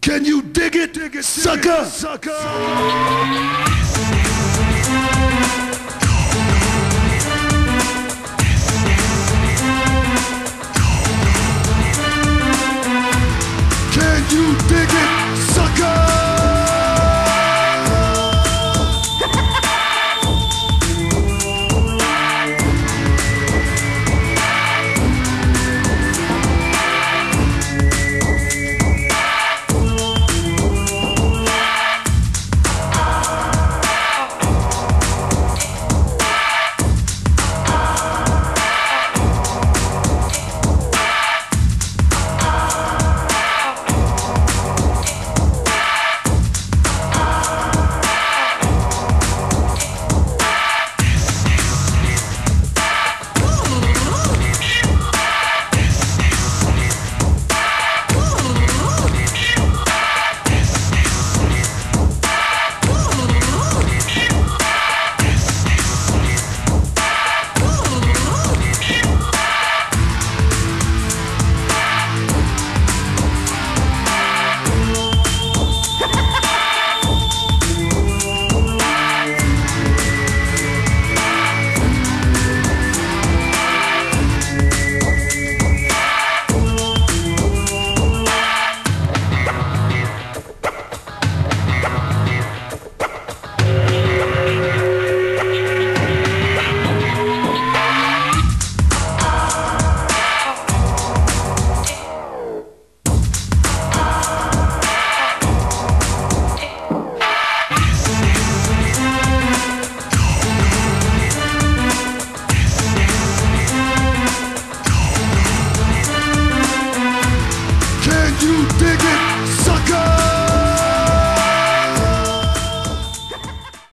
Can you dig it, dig it sucker? sucker? you dig it?